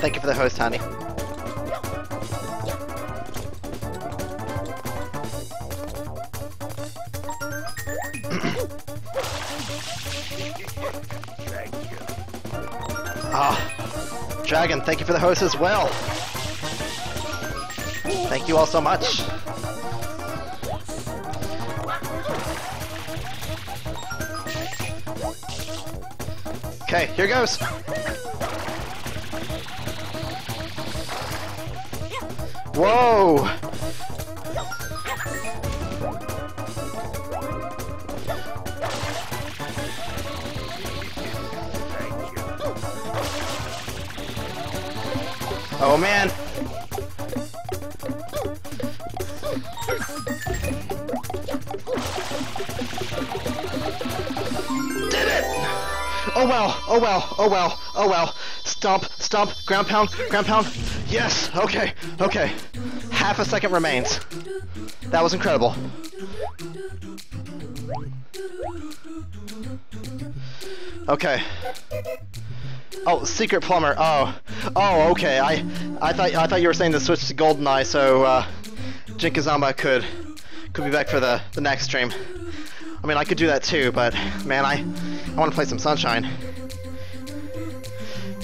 Thank you for the host, honey. Ah, Dragon, thank you for the host as well. Thank you all so much. Okay, here goes. Whoa! Oh man! Oh well, oh well, oh well, oh well. Stomp, stomp, ground pound, ground pound. Yes, okay, okay. Half a second remains. That was incredible. Okay. Oh, secret plumber. Oh, oh, okay. I, I thought, I thought you were saying to switch to Goldeneye, so uh, Jinkazama could, could be back for the the next stream. I mean, I could do that too, but man, I, I want to play some Sunshine.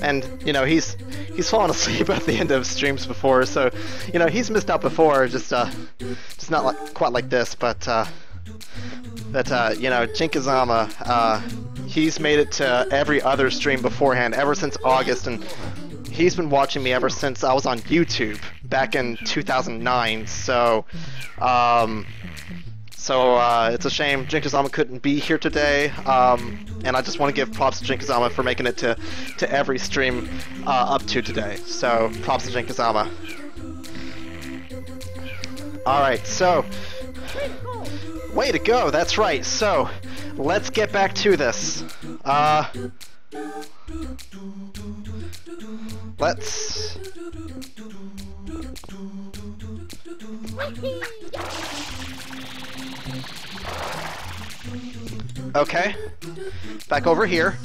And you know, he's he's fallen asleep at the end of streams before, so you know he's missed out before. Just uh, just not like, quite like this, but uh, but uh, you know, Jinkazama, uh, he's made it to every other stream beforehand ever since August, and he's been watching me ever since I was on YouTube back in 2009. So, um, so uh, it's a shame Jinkazama couldn't be here today, um, and I just want to give props to Jinkazama for making it to to every stream uh, up to today. So props to Jinkazama. All right, so way to go. That's right. So let's get back to this. Uh, let's. Okay. Back over here.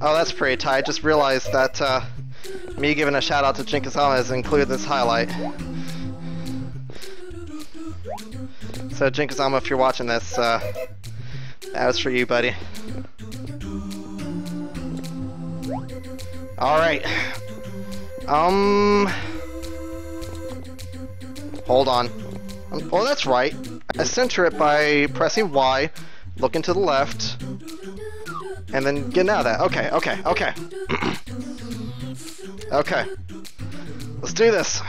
Oh, that's pretty tight. I just realized that uh, me giving a shout out to Jinkazama is included this highlight. So Jinkazama, if you're watching this, uh, that was for you, buddy. Alright. Um... Hold on. Um, oh, that's right. I center it by pressing Y, looking to the left, and then getting out of that. Okay, okay, okay. okay. Let's do this.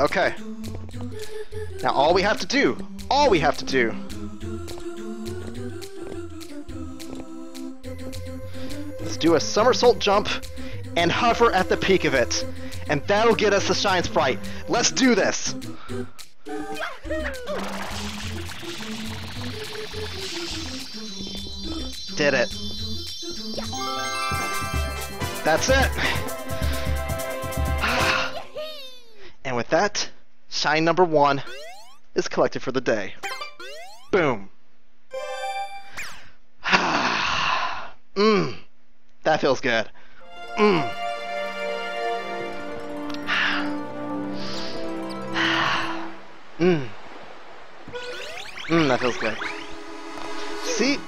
Okay. Now all we have to do, all we have to do is do a somersault jump and hover at the peak of it. And that'll get us the Shine Sprite. Let's do this! Did it. That's it! That, Shine number one is collected for the day. Boom. Mmm. That feels good. Mmm. Mmm. Mmm, that feels good. See,